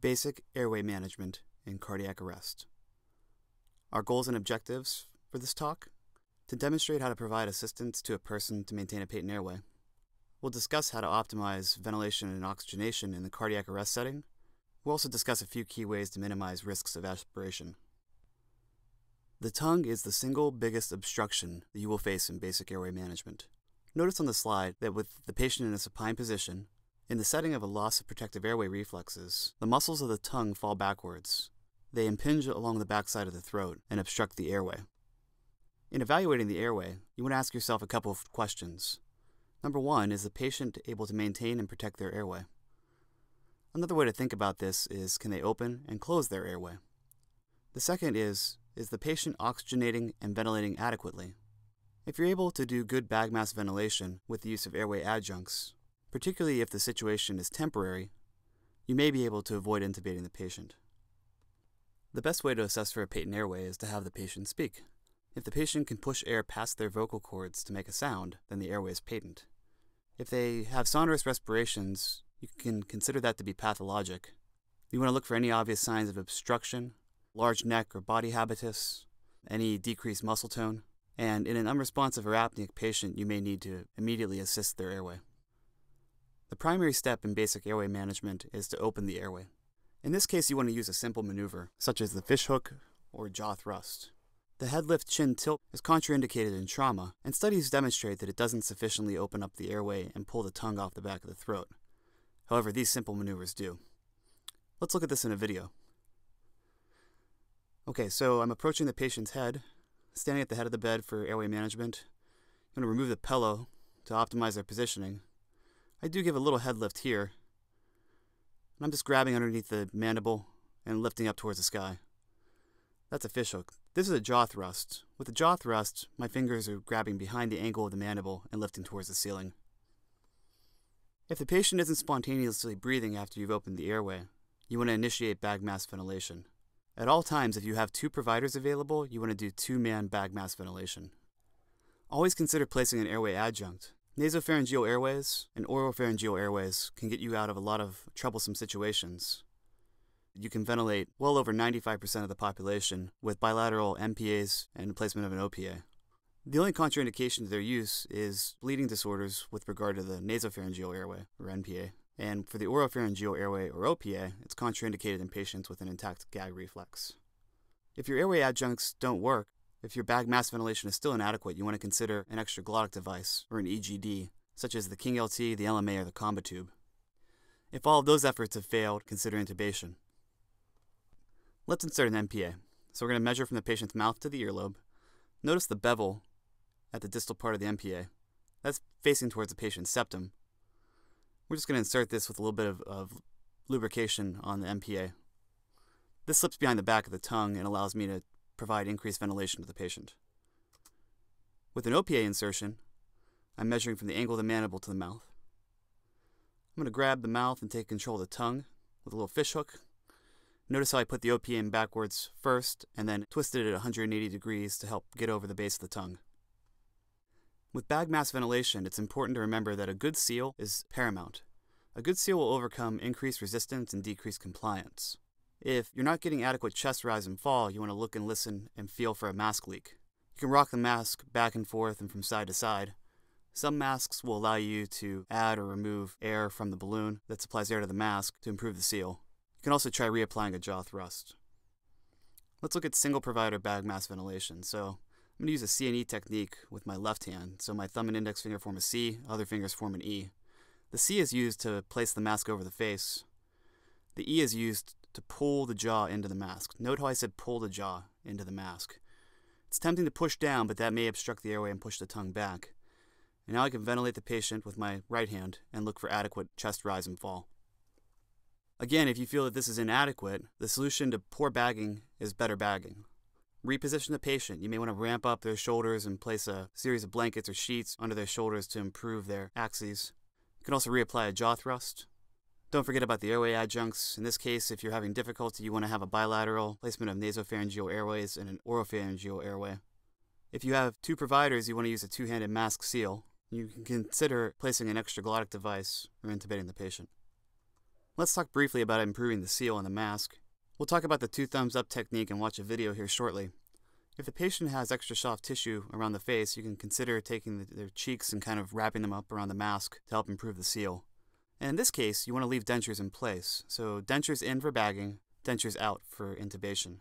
Basic airway management in cardiac arrest. Our goals and objectives for this talk to demonstrate how to provide assistance to a person to maintain a patent airway. We'll discuss how to optimize ventilation and oxygenation in the cardiac arrest setting. We'll also discuss a few key ways to minimize risks of aspiration. The tongue is the single biggest obstruction that you will face in basic airway management. Notice on the slide that with the patient in a supine position, in the setting of a loss of protective airway reflexes, the muscles of the tongue fall backwards. They impinge along the backside of the throat and obstruct the airway. In evaluating the airway, you want to ask yourself a couple of questions. Number one, is the patient able to maintain and protect their airway? Another way to think about this is can they open and close their airway? The second is is the patient oxygenating and ventilating adequately? If you're able to do good bag mask ventilation with the use of airway adjuncts, particularly if the situation is temporary, you may be able to avoid intubating the patient. The best way to assess for a patent airway is to have the patient speak. If the patient can push air past their vocal cords to make a sound, then the airway is patent. If they have sonorous respirations, you can consider that to be pathologic. You want to look for any obvious signs of obstruction, large neck or body habitus, any decreased muscle tone, and in an unresponsive or apneic patient, you may need to immediately assist their airway. The primary step in basic airway management is to open the airway. In this case, you want to use a simple maneuver, such as the fishhook or jaw thrust. The head lift chin tilt is contraindicated in trauma, and studies demonstrate that it doesn't sufficiently open up the airway and pull the tongue off the back of the throat. However, these simple maneuvers do. Let's look at this in a video. Okay, so I'm approaching the patient's head, standing at the head of the bed for airway management. I'm going to remove the pillow to optimize their positioning. I do give a little head lift here. And I'm just grabbing underneath the mandible and lifting up towards the sky. That's a fishhook. This is a jaw thrust. With the jaw thrust, my fingers are grabbing behind the angle of the mandible and lifting towards the ceiling. If the patient isn't spontaneously breathing after you've opened the airway, you want to initiate bag mask ventilation. At all times, if you have two providers available, you want to do two-man bag mask ventilation. Always consider placing an airway adjunct. Nasopharyngeal airways and oropharyngeal airways can get you out of a lot of troublesome situations. You can ventilate well over 95% of the population with bilateral NPAs and placement of an OPA. The only contraindication to their use is bleeding disorders with regard to the nasopharyngeal airway, or NPA. And for the oropharyngeal airway, or OPA, it's contraindicated in patients with an intact gag reflex. If your airway adjuncts don't work, if your bag mask ventilation is still inadequate, you want to consider an extraglottic device, or an EGD, such as the King LT, the LMA, or the Combitube. If all of those efforts have failed, consider intubation. Let's insert an NPA. So we're going to measure from the patient's mouth to the earlobe. Notice the bevel at the distal part of the NPA. That's facing towards the patient's septum, we're just going to insert this with a little bit of, of lubrication on the NPA. This slips behind the back of the tongue and allows me to provide increased ventilation to the patient. With an OPA insertion, I'm measuring from the angle of the mandible to the mouth. I'm going to grab the mouth and take control of the tongue with a little fish hook. Notice how I put the OPA in backwards first and then twisted it at 180 degrees to help get over the base of the tongue. With bag mask ventilation, it's important to remember that a good seal is paramount. A good seal will overcome increased resistance and decreased compliance. If you're not getting adequate chest rise and fall, you want to look and listen and feel for a mask leak. You can rock the mask back and forth and from side to side. Some masks will allow you to add or remove air from the balloon that supplies air to the mask to improve the seal. You can also try reapplying a jaw thrust. Let's look at single provider bag mask ventilation. So I'm going to use a CNE technique with my left hand. So my thumb and index finger form a C, other fingers form an E. The C is used to place the mask over the face. The E is used to pull the jaw into the mask. Note how I said pull the jaw into the mask. It's tempting to push down, but that may obstruct the airway and push the tongue back. And now I can ventilate the patient with my right hand and look for adequate chest rise and fall. Again, if you feel that this is inadequate, the solution to poor bagging is better bagging. Reposition the patient. You may want to ramp up their shoulders and place a series of blankets or sheets under their shoulders to improve their axes. You can also reapply a jaw thrust. Don't forget about the airway adjuncts. In this case, if you're having difficulty, you want to have a bilateral placement of nasopharyngeal airways and an oropharyngeal airway. If you have two providers, you want to use a two-handed mask seal. You can consider placing an extraglottic device or intubating the patient. Let's talk briefly about improving the seal on the mask. We'll talk about the two thumbs up technique and watch a video here shortly. If the patient has extra soft tissue around the face, you can consider taking the, their cheeks and kind of wrapping them up around the mask to help improve the seal. And in this case, you want to leave dentures in place. So dentures in for bagging, dentures out for intubation.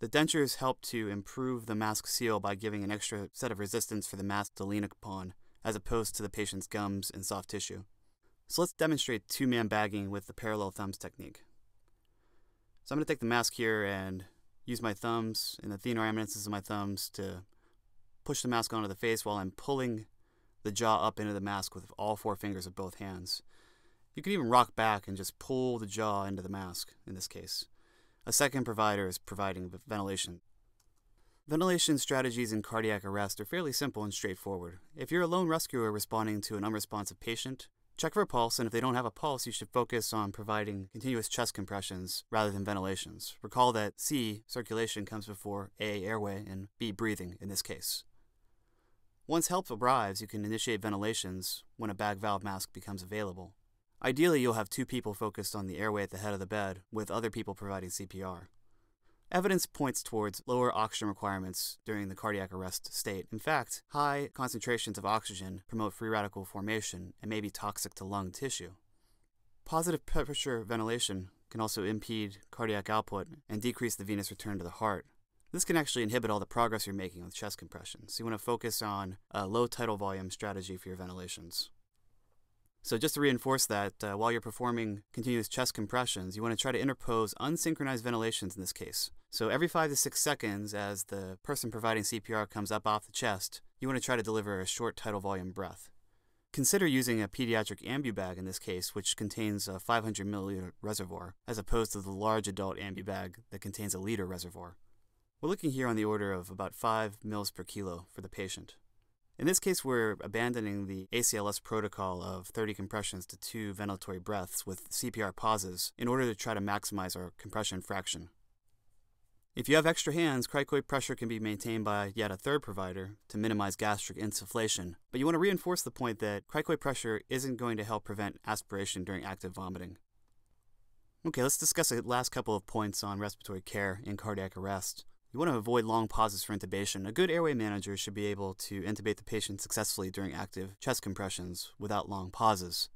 The dentures help to improve the mask seal by giving an extra set of resistance for the mask to lean upon, as opposed to the patient's gums and soft tissue. So let's demonstrate two-man bagging with the parallel thumbs technique. So I'm going to take the mask here and use my thumbs and the thenar eminences of my thumbs to push the mask onto the face while I'm pulling the jaw up into the mask with all four fingers of both hands. You can even rock back and just pull the jaw into the mask in this case. A second provider is providing ventilation. Ventilation strategies in cardiac arrest are fairly simple and straightforward. If you're a lone rescuer responding to an unresponsive patient, Check for a pulse, and if they don't have a pulse, you should focus on providing continuous chest compressions rather than ventilations. Recall that C, circulation, comes before A, airway, and B, breathing in this case. Once help arrives, you can initiate ventilations when a bag valve mask becomes available. Ideally, you'll have two people focused on the airway at the head of the bed, with other people providing CPR. Evidence points towards lower oxygen requirements during the cardiac arrest state. In fact, high concentrations of oxygen promote free radical formation and may be toxic to lung tissue. Positive pressure ventilation can also impede cardiac output and decrease the venous return to the heart. This can actually inhibit all the progress you're making with chest compression, so you want to focus on a low tidal volume strategy for your ventilations. So just to reinforce that, uh, while you're performing continuous chest compressions, you want to try to interpose unsynchronized ventilations in this case. So every five to six seconds, as the person providing CPR comes up off the chest, you want to try to deliver a short tidal volume breath. Consider using a pediatric ambu bag in this case, which contains a 500 milliliter reservoir, as opposed to the large adult ambu bag that contains a liter reservoir. We're looking here on the order of about 5 mils per kilo for the patient. In this case, we're abandoning the ACLS protocol of 30 compressions to two ventilatory breaths with CPR pauses in order to try to maximize our compression fraction. If you have extra hands, cricoid pressure can be maintained by yet a third provider to minimize gastric insufflation, but you want to reinforce the point that cricoid pressure isn't going to help prevent aspiration during active vomiting. Okay, let's discuss the last couple of points on respiratory care in cardiac arrest. You want to avoid long pauses for intubation. A good airway manager should be able to intubate the patient successfully during active chest compressions without long pauses.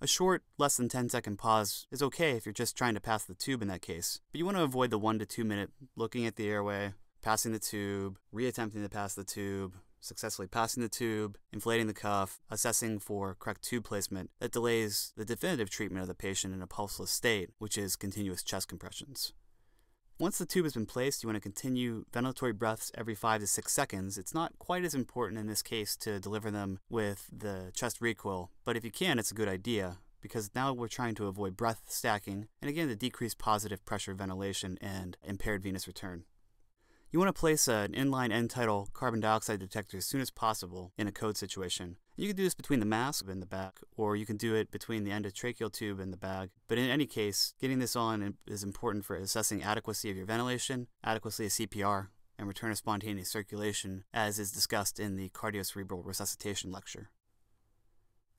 A short, less than 10 second pause is okay if you're just trying to pass the tube in that case, but you want to avoid the 1 to 2 minute looking at the airway, passing the tube, reattempting to pass the tube, successfully passing the tube, inflating the cuff, assessing for correct tube placement that delays the definitive treatment of the patient in a pulseless state, which is continuous chest compressions. Once the tube has been placed, you want to continue ventilatory breaths every 5 to 6 seconds. It's not quite as important in this case to deliver them with the chest recoil, but if you can, it's a good idea because now we're trying to avoid breath stacking and again to decrease positive pressure ventilation and impaired venous return. You want to place an inline end tidal carbon dioxide detector as soon as possible in a code situation. You can do this between the mask and the bag, or you can do it between the endotracheal tube and the bag. But in any case, getting this on is important for assessing adequacy of your ventilation, adequacy of CPR, and return of spontaneous circulation, as is discussed in the cardiocerebral resuscitation lecture.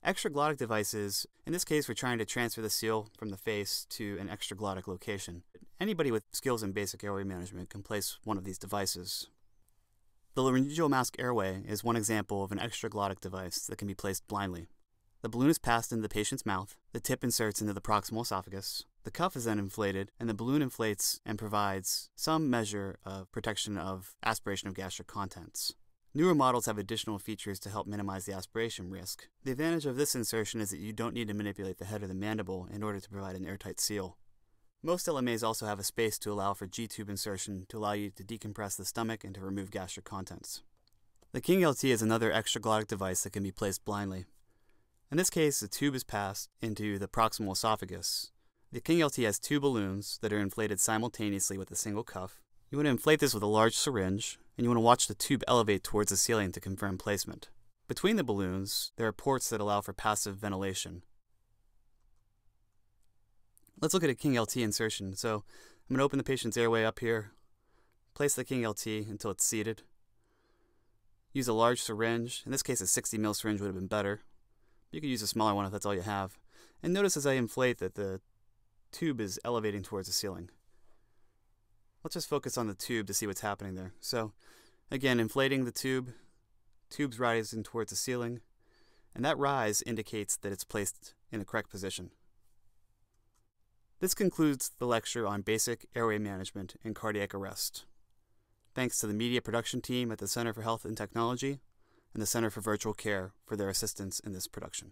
Extraglottic devices, in this case, we're trying to transfer the seal from the face to an extraglottic location. Anybody with skills in basic airway management can place one of these devices. The laryngeal mask airway is one example of an extraglottic device that can be placed blindly. The balloon is passed into the patient's mouth, the tip inserts into the proximal esophagus, the cuff is then inflated, and the balloon inflates and provides some measure of protection of aspiration of gastric contents. Newer models have additional features to help minimize the aspiration risk. The advantage of this insertion is that you don't need to manipulate the head or the mandible in order to provide an airtight seal. Most LMAs also have a space to allow for G-tube insertion to allow you to decompress the stomach and to remove gastric contents. The King LT is another extraglottic device that can be placed blindly. In this case, the tube is passed into the proximal esophagus. The King LT has two balloons that are inflated simultaneously with a single cuff. You want to inflate this with a large syringe, and you want to watch the tube elevate towards the ceiling to confirm placement. Between the balloons, there are ports that allow for passive ventilation. Let's look at a King LT insertion. So I'm going to open the patient's airway up here, place the King LT until it's seated. Use a large syringe. In this case, a 60 ml syringe would have been better. You could use a smaller one if that's all you have. And notice as I inflate that the tube is elevating towards the ceiling. Let's just focus on the tube to see what's happening there. So, again, inflating the tube, tube's rising towards the ceiling, and that rise indicates that it's placed in the correct position. This concludes the lecture on basic airway management and cardiac arrest. Thanks to the media production team at the Center for Health and Technology and the Center for Virtual Care for their assistance in this production.